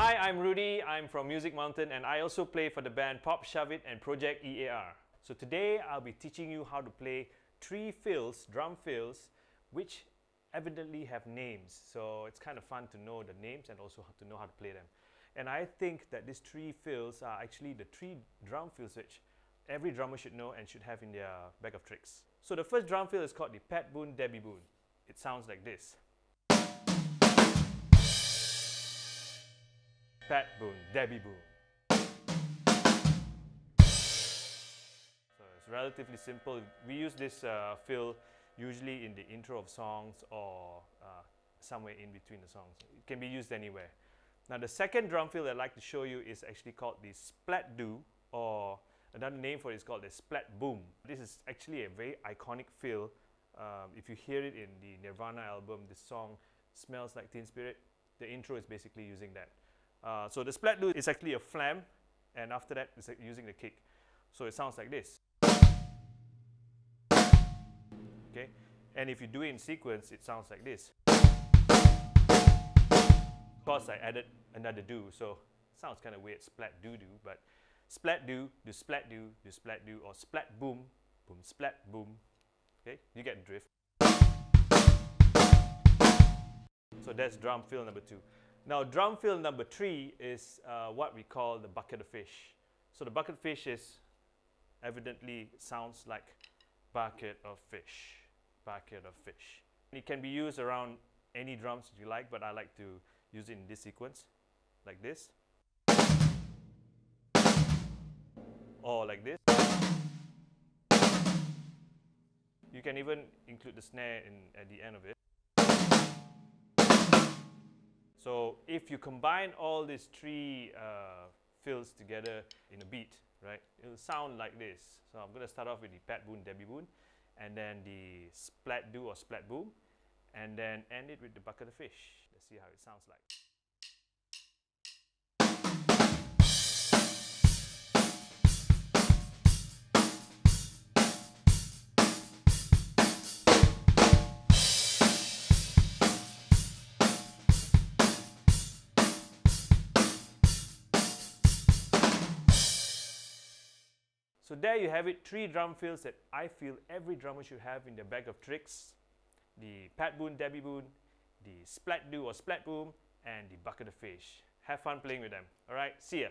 Hi, I'm Rudy. I'm from Music Mountain and I also play for the band Pop Shuvit and Project EAR. So today I'll be teaching you how to play three fills, drum fills, which evidently have names. So it's kind of fun to know the names and also to know how to play them. And I think that these three fills are actually the three drum fills which every drummer should know and should have in their bag of tricks. So the first drum fill is called the Pat Boone Debbie Boone. It sounds like this. Pat Boone, Debbie Boone. So it's relatively simple. We use this uh, fill usually in the intro of songs or uh, somewhere in between the songs. It can be used anywhere. Now the second drum fill I'd like to show you is actually called the splat do or another name for it is called the splat boom. This is actually a very iconic fill. Um, if you hear it in the Nirvana album, the song Smells Like Teen Spirit, the intro is basically using that. Uh, so the splat do is actually a flam and after that it's using the kick. So it sounds like this. Okay, and if you do it in sequence, it sounds like this. Of course, I added another do, so sounds kind of weird, splat do do, but splat do, do splat do, do splat do, or splat boom, boom splat boom. Okay, you get drift. So that's drum fill number two. Now drum fill number three is uh, what we call the bucket of fish. So the bucket of fish is evidently sounds like bucket of fish, bucket of fish. It can be used around any drums that you like, but I like to use it in this sequence, like this. Or like this. You can even include the snare in, at the end of it. If you combine all these three uh, fills together in a beat, right, it will sound like this. So I'm going to start off with the Pat Boone, Debbie Boone, and then the Splat Do or Splat Boom, and then end it with the Bucket of Fish. Let's see how it sounds like. So there you have it, three drum fills that I feel every drummer should have in their bag of tricks. The Pat Boone, Debbie Boone, the Splat Do or Splat Boom, and the Bucket of Fish. Have fun playing with them. Alright, see ya.